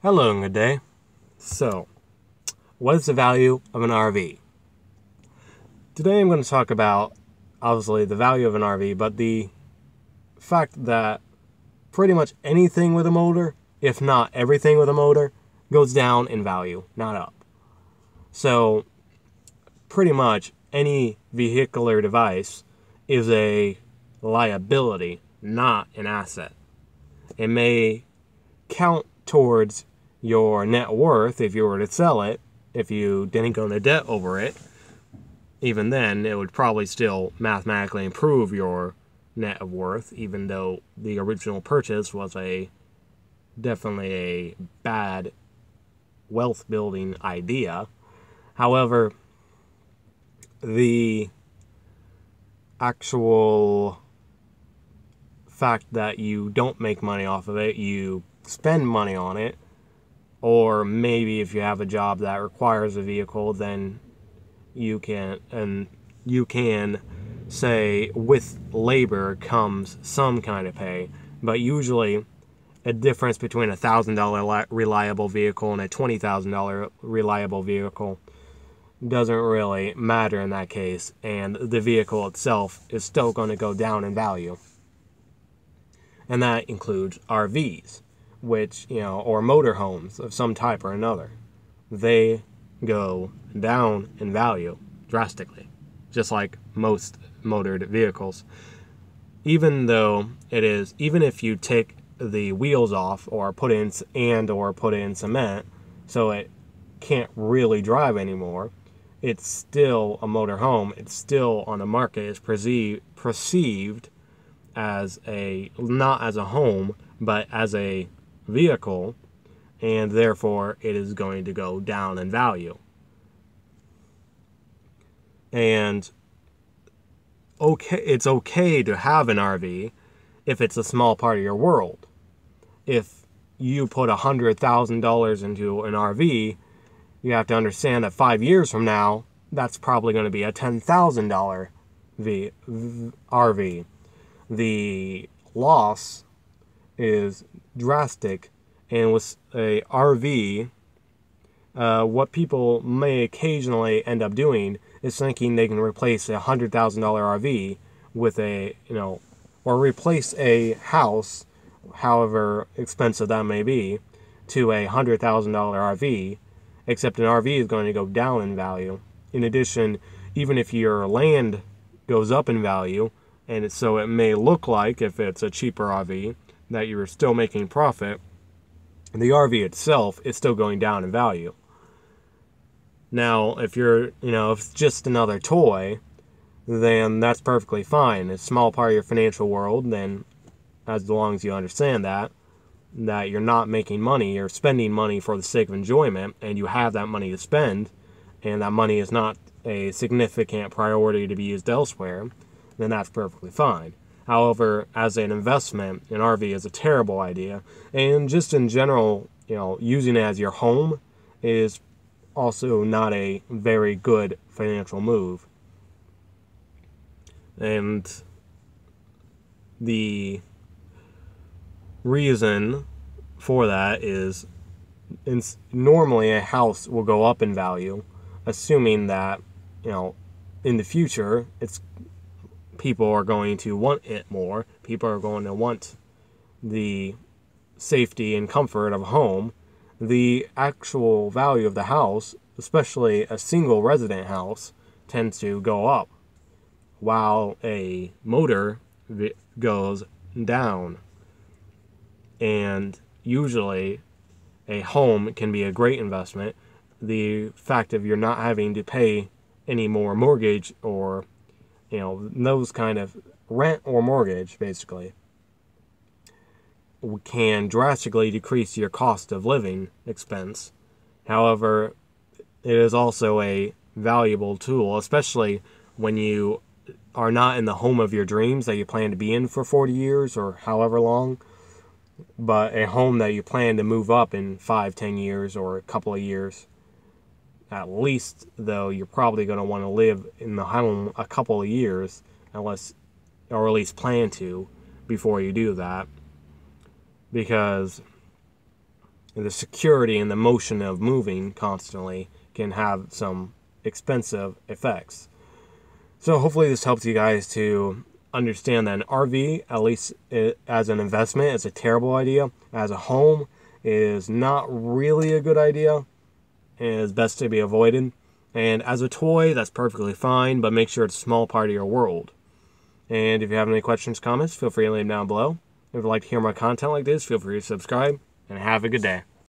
Hello and good day. So, what is the value of an RV? Today I'm going to talk about obviously the value of an RV, but the fact that pretty much anything with a motor, if not everything with a motor, goes down in value, not up. So, pretty much any vehicular device is a liability, not an asset. It may count towards your net worth if you were to sell it, if you didn't go into debt over it. Even then, it would probably still mathematically improve your net of worth, even though the original purchase was a definitely a bad wealth building idea. However, the actual fact that you don't make money off of it, you spend money on it, or maybe if you have a job that requires a vehicle, then you can and you can say with labor comes some kind of pay, but usually a difference between a thousand dollar reliable vehicle and a twenty thousand dollar reliable vehicle doesn't really matter in that case, and the vehicle itself is still going to go down in value. And that includes RVs which, you know, or motorhomes of some type or another, they go down in value drastically, just like most motored vehicles. Even though it is, even if you take the wheels off or put in and or put in cement, so it can't really drive anymore, it's still a motorhome. It's still on the market. It's perceived perceived as a not as a home, but as a vehicle, and therefore it is going to go down in value. And okay, it's okay to have an RV if it's a small part of your world. If you put $100,000 into an RV, you have to understand that five years from now, that's probably going to be a $10,000 v, v, RV. The loss is drastic, and with a RV, uh, what people may occasionally end up doing is thinking they can replace a hundred thousand dollar RV with a you know, or replace a house, however expensive that may be, to a hundred thousand dollar RV. Except an RV is going to go down in value. In addition, even if your land goes up in value, and so it may look like if it's a cheaper RV that you're still making profit, the RV itself is still going down in value. Now, if you're, you know, if it's just another toy, then that's perfectly fine. It's a small part of your financial world, then as long as you understand that, that you're not making money, you're spending money for the sake of enjoyment, and you have that money to spend, and that money is not a significant priority to be used elsewhere, then that's perfectly fine. However, as an investment, an RV is a terrible idea. And just in general, you know, using it as your home is also not a very good financial move. And the reason for that is normally a house will go up in value, assuming that, you know, in the future it's people are going to want it more. People are going to want the safety and comfort of a home. The actual value of the house, especially a single resident house, tends to go up, while a motor goes down. And usually, a home can be a great investment. The fact of you're not having to pay any more mortgage or you know, those kind of rent or mortgage, basically, can drastically decrease your cost of living expense. However, it is also a valuable tool, especially when you are not in the home of your dreams that you plan to be in for 40 years or however long, but a home that you plan to move up in 5, 10 years or a couple of years at least, though, you're probably going to want to live in the home a couple of years, unless, or at least plan to, before you do that. Because the security and the motion of moving constantly can have some expensive effects. So hopefully this helps you guys to understand that an RV, at least as an investment, is a terrible idea. As a home, is not really a good idea. Is best to be avoided. And as a toy, that's perfectly fine, but make sure it's a small part of your world. And if you have any questions, comments, feel free to leave them down below. If you'd like to hear more content like this, feel free to subscribe, and have a good day.